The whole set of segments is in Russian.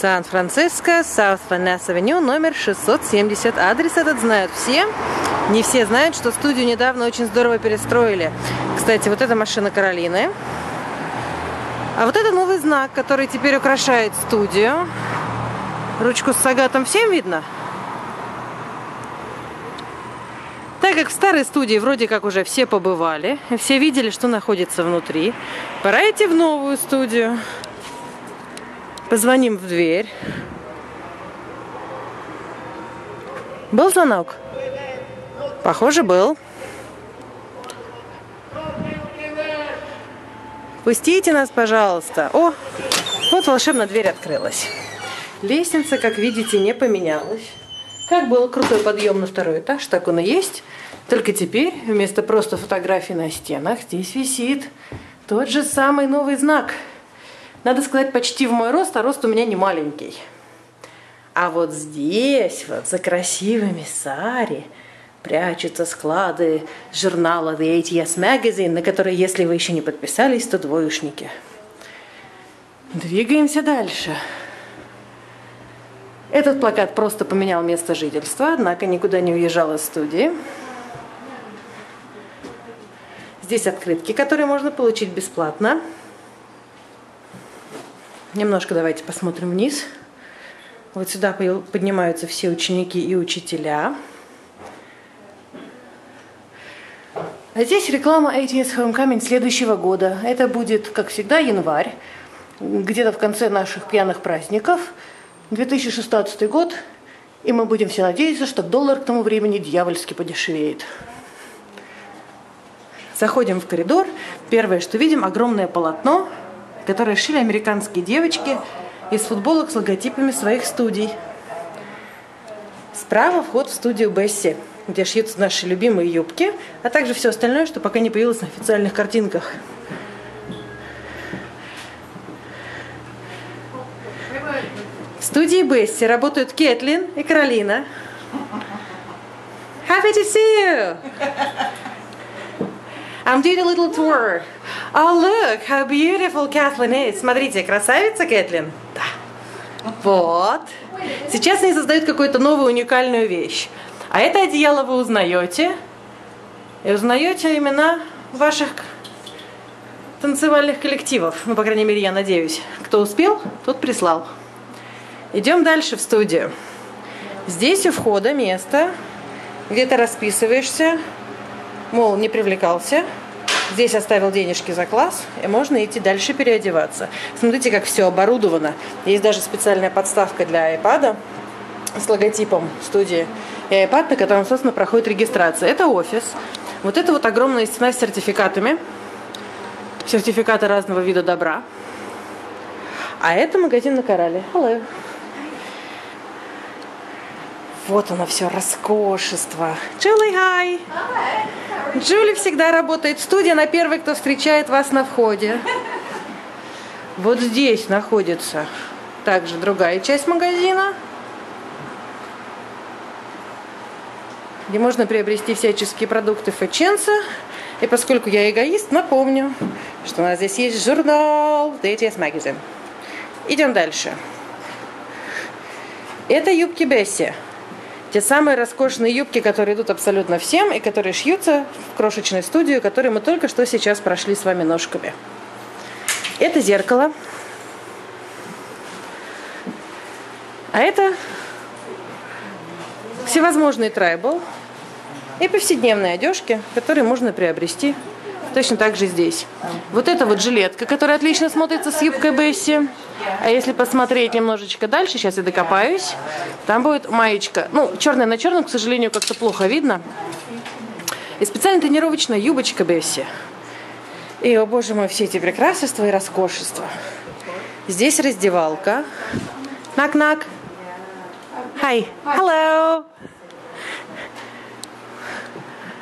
Сан-Франциско, Саут Ванесс Авеню, номер 670. Адрес этот знают все. Не все знают, что студию недавно очень здорово перестроили. Кстати, вот эта машина Каролины. А вот это новый знак, который теперь украшает студию. Ручку с сагатом всем видно? Так как в старой студии вроде как уже все побывали, все видели, что находится внутри, пора идти в новую студию. Позвоним в дверь. Был звонок? Похоже, был. Пустите нас, пожалуйста. О, вот волшебная дверь открылась. Лестница, как видите, не поменялась. Как был крутой подъем на второй этаж, так он и есть. Только теперь вместо просто фотографий на стенах здесь висит тот же самый новый знак – надо сказать, почти в мой рост, а рост у меня не маленький. А вот здесь, вот за красивыми сари, прячутся склады журнала The ATS Magazine, на который, если вы еще не подписались, то двоечники. Двигаемся дальше. Этот плакат просто поменял место жительства, однако никуда не уезжал из студии. Здесь открытки, которые можно получить бесплатно. Немножко давайте посмотрим вниз. Вот сюда поднимаются все ученики и учителя. А здесь реклама ATS Homecoming следующего года. Это будет, как всегда, январь, где-то в конце наших пьяных праздников. 2016 год, и мы будем все надеяться, что доллар к тому времени дьявольски подешевеет. Заходим в коридор. Первое, что видим, огромное полотно – которые шили американские девочки из футболок с логотипами своих студий. Справа вход в студию Бесси, где шьются наши любимые юбки, а также все остальное, что пока не появилось на официальных картинках. В студии Бесси работают Кэтлин и Каролина. Happy to see you! I'm doing a little tour. Oh, look, how beautiful Kathleen is. Смотрите, красавица Кэтлин? Да. Вот. Сейчас они создают какую-то новую уникальную вещь. А это одеяло вы узнаете. И узнаете имена ваших танцевальных коллективов. Ну, по крайней мере, я надеюсь. Кто успел, тот прислал. Идем дальше в студию. Здесь у входа место, где ты расписываешься, мол, не привлекался, здесь оставил денежки за класс, и можно идти дальше переодеваться. Смотрите, как все оборудовано. Есть даже специальная подставка для iPad с логотипом студии и iPad, на котором, собственно, проходит регистрация. Это офис. Вот это вот огромная стена с сертификатами. Сертификаты разного вида добра. А это магазин на Корале. Hello. Вот оно все, роскошество. Джули, hi! Джули всегда работает в студии, она первая, кто встречает вас на входе. Вот здесь находится также другая часть магазина, где можно приобрести всяческие продукты Фэченса. И поскольку я эгоист, напомню, что у нас здесь есть журнал ATS Magazine. Идем дальше. Это юбки Бесси. Те самые роскошные юбки, которые идут абсолютно всем и которые шьются в крошечной студии, которую мы только что сейчас прошли с вами ножками. Это зеркало. А это всевозможные трайбл и повседневные одежки, которые можно приобрести точно так же здесь. Вот это вот жилетка, которая отлично смотрится с юбкой Бесси. А если посмотреть немножечко дальше, сейчас я докопаюсь, там будет маечка. Ну, черная на черном, к сожалению, как-то плохо видно. И специальная тренировочная юбочка Бесси. И, о боже мой, все эти прекрасства и роскошества. Здесь раздевалка. Knock-knock. Hi. Hello.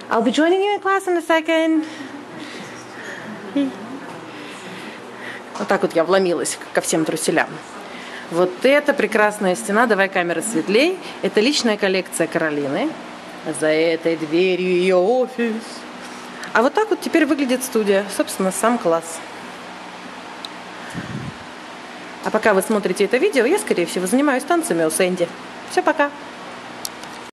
I'll be joining you in class in a second. Вот так вот я вломилась ко всем труселям. Вот это прекрасная стена, давай камера светлей. Это личная коллекция Каролины. За этой дверью ее офис. А вот так вот теперь выглядит студия. Собственно, сам класс. А пока вы смотрите это видео, я, скорее всего, занимаюсь танцами у Сэнди. Все, пока.